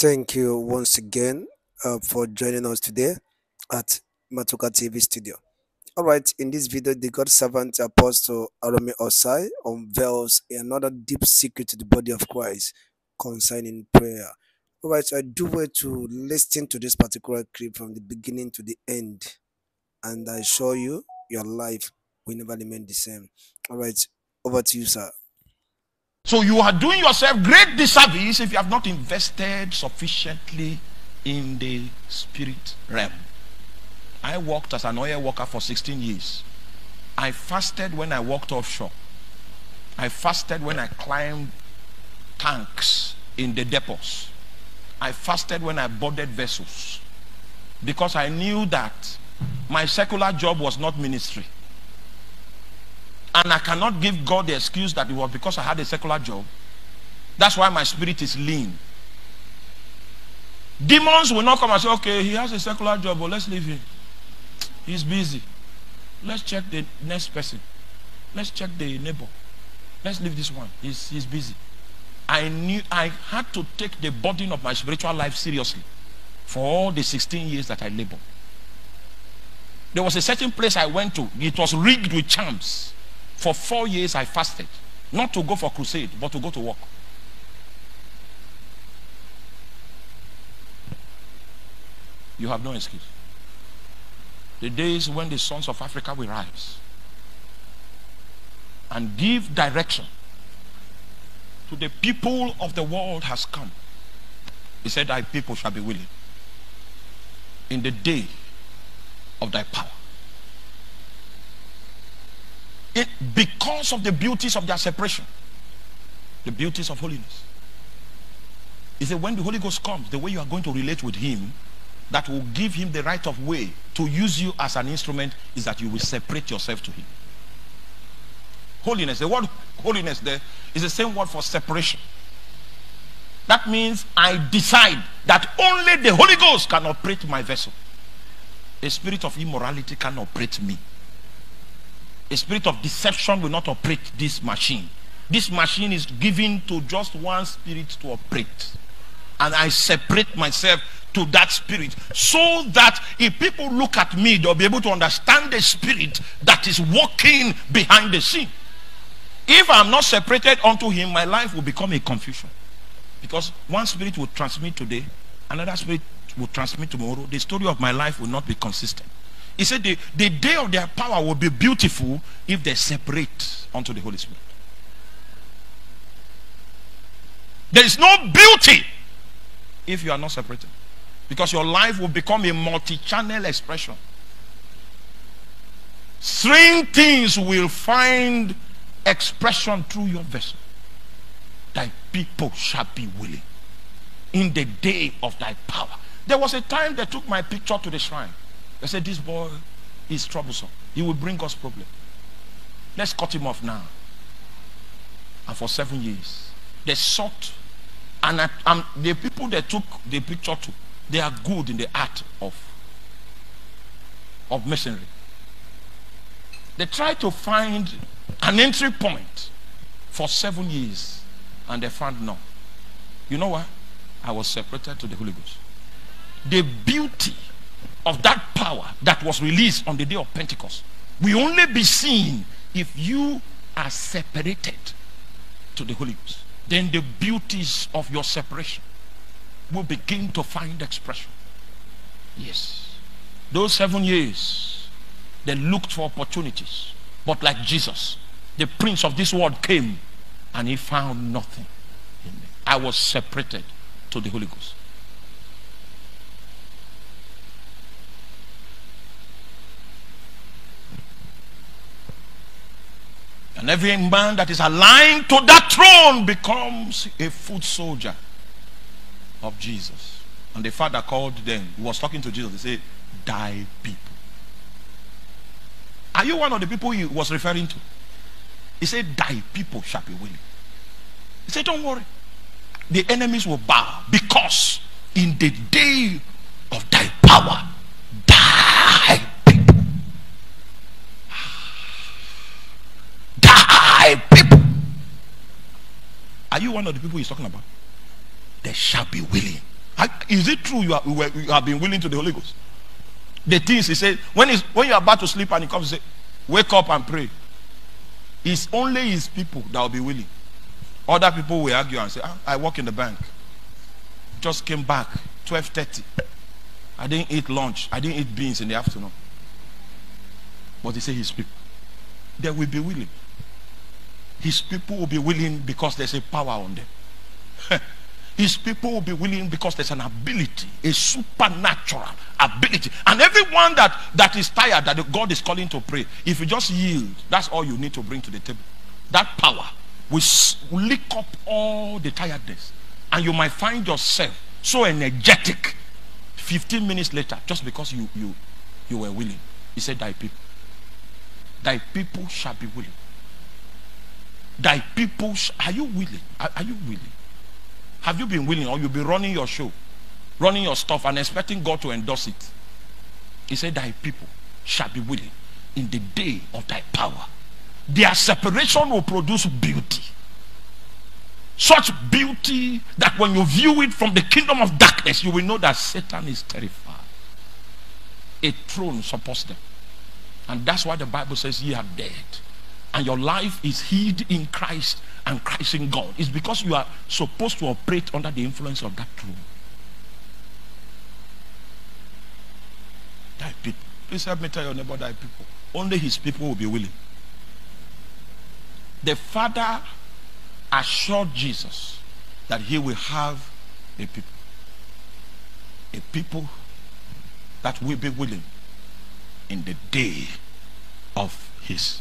Thank you once again uh, for joining us today at Matoka TV studio. All right, in this video, the God servant Apostle Arome Osayi unveils another deep secret to the body of Christ concerning prayer. All right, so I do want to listen to this particular clip from the beginning to the end, and I assure you, your life will never remain the same. All right, over to you, sir. So you are doing yourself great disservice if you have not invested sufficiently in the spirit realm. I worked as an oil worker for 16 years. I fasted when I walked offshore. I fasted when I climbed tanks in the depots. I fasted when I boarded vessels because I knew that my secular job was not ministry. And I cannot give God the excuse that it was because I had a secular job. That's why my spirit is lean. Demons will not come and say, okay, he has a secular job, but let's leave him. He's busy. Let's check the next person. Let's check the neighbor. Let's leave this one. He's, he's busy. I knew I had to take the burden of my spiritual life seriously for all the 16 years that I labored. There was a certain place I went to. It was rigged with charms. For four years I fasted. Not to go for crusade, but to go to work. You have no excuse. The days when the sons of Africa will rise and give direction to the people of the world has come. He said, Thy people shall be willing in the day of thy power. It, because of the beauties of their separation, the beauties of holiness. He said, when the Holy Ghost comes, the way you are going to relate with him, that will give him the right of way to use you as an instrument is that you will separate yourself to him. Holiness, the word holiness there is the same word for separation. That means I decide that only the Holy Ghost can operate my vessel. A spirit of immorality can operate me. A spirit of deception will not operate this machine. This machine is given to just one spirit to operate. And I separate myself to that spirit so that if people look at me, they'll be able to understand the spirit that is working behind the scene. If I'm not separated unto him, my life will become a confusion. Because one spirit will transmit today, another spirit will transmit tomorrow. The story of my life will not be consistent. He said the, the day of their power will be beautiful if they separate unto the Holy Spirit. There is no beauty if you are not separated. Because your life will become a multi-channel expression. Strange things will find expression through your vessel. Thy people shall be willing in the day of thy power. There was a time they took my picture to the shrine. They said, This boy is troublesome. He will bring us problem. Let's cut him off now. And for seven years, they sought, and the people they took the picture to, they are good in the art of, of masonry. They tried to find an entry point for seven years, and they found none. You know what? I was separated to the Holy Ghost. The beauty of that power that was released on the day of Pentecost will only be seen if you are separated to the Holy Ghost. Then the beauties of your separation will begin to find expression. Yes. Those seven years, they looked for opportunities. But like Jesus, the prince of this world came and he found nothing. I was separated to the Holy Ghost. And every man that is aligned to that throne becomes a foot soldier of Jesus. And the father called them. He was talking to Jesus. He said, Die people. Are you one of the people he was referring to? He said, Die people shall be willing. He said, Don't worry. The enemies will bow because in the day of thy power, die people. Die people. Are one of the people he's talking about? They shall be willing. Is it true you, you have been willing to the Holy Ghost? The things he said, when, when you're about to sleep and he comes say, wake up and pray. It's only his people that will be willing. Other people will argue and say, ah, I work in the bank. Just came back, 12.30. I didn't eat lunch. I didn't eat beans in the afternoon. But he said his people. They will be willing. His people will be willing because there's a power on them. His people will be willing because there's an ability, a supernatural ability. And everyone that, that is tired, that God is calling to pray, if you just yield, that's all you need to bring to the table. That power will lick up all the tiredness. And you might find yourself so energetic 15 minutes later just because you, you, you were willing. He said, Thy people. Thy people shall be willing. Thy people, sh- are you willing? Are, are you willing? Have you been willing or you'll be running your show, running your stuff and expecting God to endorse it? He said, Thy people shall be willing in the day of thy power. Their separation will produce beauty. Such beauty that when you view it from the kingdom of darkness, you will know that Satan is terrified. A throne supports them. And that's why the Bible says, Ye are dead. And your life is hid in Christ and Christ in God. It's because you are supposed to operate under the influence of that throne. Thy people. Please help me tell your neighbor thy people. Only his people will be willing. The Father assured Jesus that he will have a people. A people that will be willing in the day of his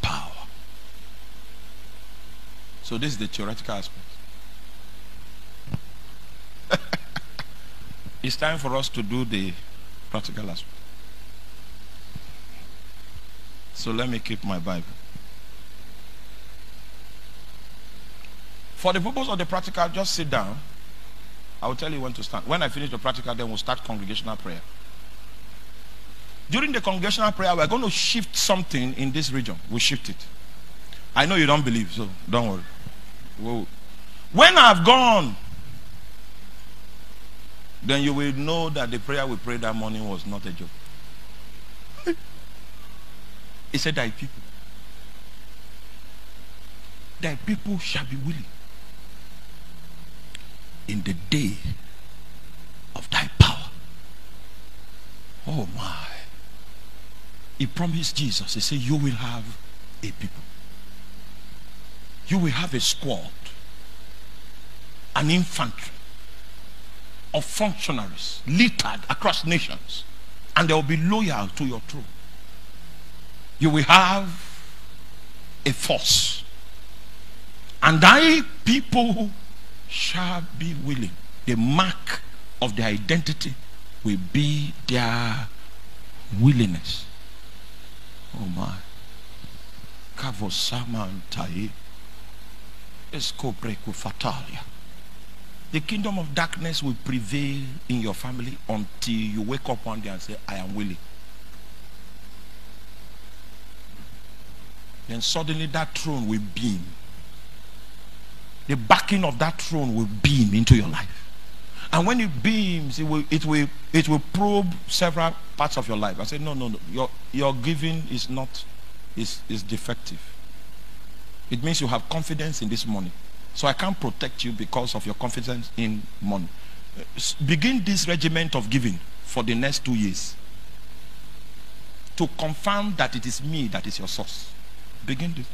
power. So this is the theoretical aspect. it's time for us to do the practical aspect. So let me keep my Bible. For the purpose of the practical, just sit down. I will tell you when to stand. When I finish the practical, then we'll start congregational prayer. During the congregational prayer, we're going to shift something in this region. We shift it. I know you don't believe, so don't worry. Whoa. When I've gone, then you will know that the prayer we prayed that morning was not a joke. He said, Thy people, thy people shall be willing in the day of thy power. Oh my. He promised Jesus, He said, You will have a people you will have a squad, an infantry of functionaries littered across nations, and they will be loyal to your throne. You will have a force, and thy people shall be willing. The mark of their identity will be their willingness. Oh my. Kavosama Taib. The kingdom of darkness will prevail in your family until you wake up one day and say, I am willing. Then suddenly that throne will beam. The backing of that throne will beam into your life. And when it beams, it will, it will, it will probe several parts of your life. I say, no, no, no. Your, your giving is not, is, is defective. It means you have confidence in this money. So I can't protect you because of your confidence in money. Begin this regiment of giving for the next two years to confirm that it is me that is your source. Begin this.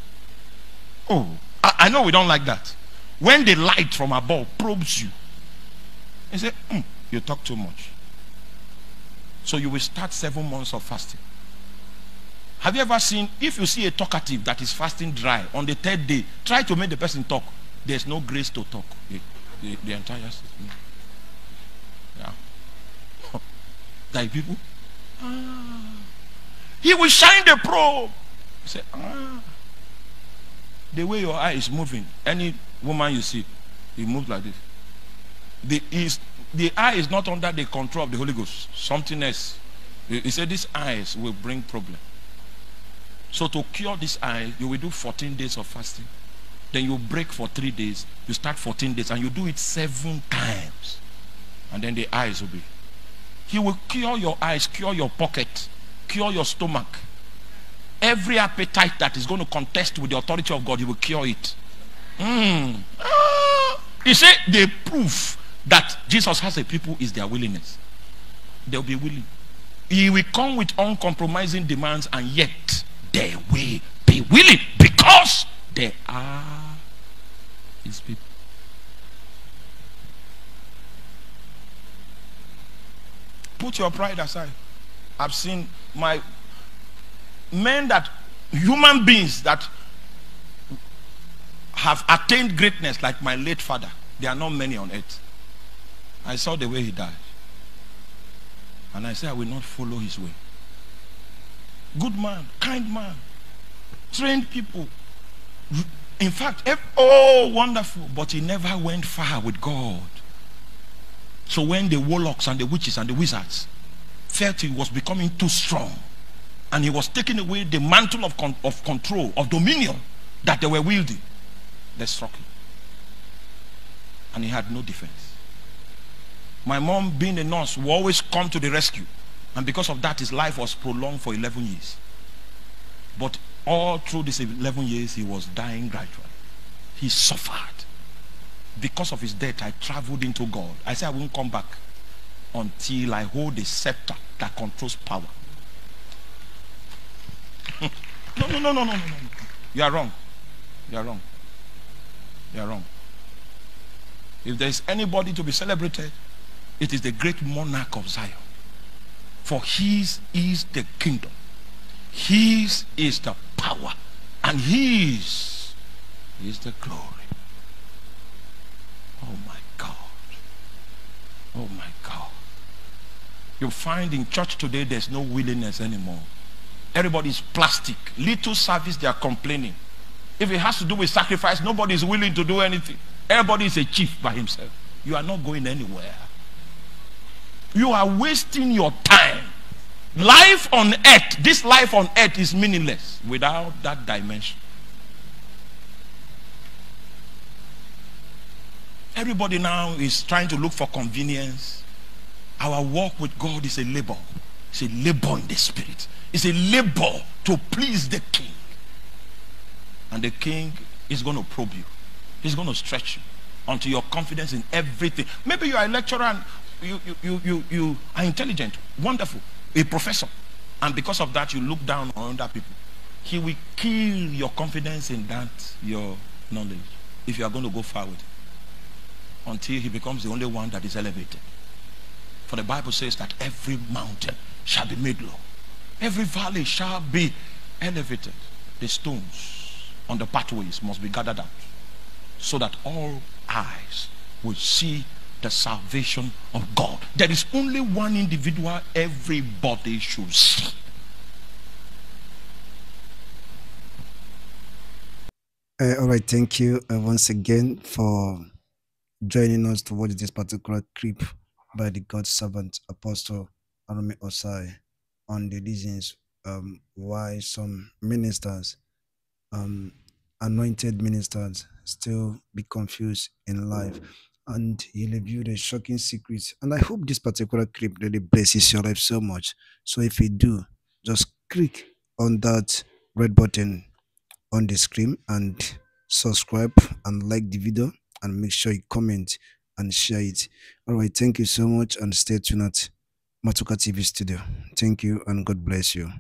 Oh, I, I know we don't like that. When the light from above probes you, you say, mm, you talk too much. So you will start seven months of fasting. Have you ever seen, if you see a talkative that is fasting dry on the third day, try to make the person talk. There's no grace to talk. The, the, the entire system. Yeah. Thy people. Ah. He will shine the probe. He say, ah. The way your eye is moving, any woman you see, he moves like this. The, is, the eye is not under the control of the Holy Ghost. Something else. He, he said, These eyes will bring problem. So to cure this eye, you will do 14 days of fasting. Then you break for three days. You start 14 days and you do it seven times. And then the eyes will be. He will cure your eyes, cure your pocket, cure your stomach. Every appetite that is going to contest with the authority of God, He will cure it. Mm. He said the proof that Jesus has a people is their willingness. They'll be willing. He will come with uncompromising demands, and yet they will be willing because they are His people. Put your pride aside. I've seen my men that human beings that have attained greatness like my late father. There are not many on earth. I saw the way he died. And I said, I will not follow his way. Good man, kind man, trained people. In fact, oh, wonderful. But he never went far with God. So when the warlocks and the witches and the wizards felt he was becoming too strong and he was taking away the mantle of, con of control, of dominion that they were wielding, they struck him. And he had no defense. My mom, being a nurse, will always come to the rescue. And because of that, his life was prolonged for 11 years. But all through these 11 years, he was dying gradually. He suffered because of his death, I traveled into God. I said I won't come back until I hold the scepter that controls power. no, no, no, no, no, no, no. You are wrong. You are wrong. You are wrong. If there is anybody to be celebrated, it is the great monarch of Zion. For his is the kingdom. His is the power. And his is the glory. Oh my God. Oh my God. You find in church today there's no willingness anymore. Everybody's plastic. Little service, they are complaining. If it has to do with sacrifice, nobody is willing to do anything. Everybody is a chief by himself. You are not going anywhere. You are wasting your time. Life on earth, this life on earth is meaningless without that dimension. Everybody now is trying to look for convenience. Our walk with God is a labor. It's a labor in the spirit. It's a labor to please the king. And the king is going to probe you. He's going to stretch you until your confidence in everything. Maybe you are a lecturer and you, you, you, you, you are intelligent, wonderful, a professor. And because of that, you look down on other people. He will kill your confidence in that, your knowledge, if you are going to go it until he becomes the only one that is elevated. For the Bible says that every mountain shall be made low. Every valley shall be elevated. The stones on the pathways must be gathered out so that all eyes will see the salvation of God. There is only one individual everybody should see. Uh, all right, thank you uh, once again for joining us to watch this particular clip by the God servant Apostle Arome Osayi on the reasons um, why some ministers, um, anointed ministers, still be confused in life. And he revealed a shocking secret. And I hope this particular clip really blesses your life so much. So if you do, just click on that red button on the screen and subscribe and like the video and make sure you comment and share it. All right, thank you so much and stay tuned at Matoka TV studio. Thank you and God bless you.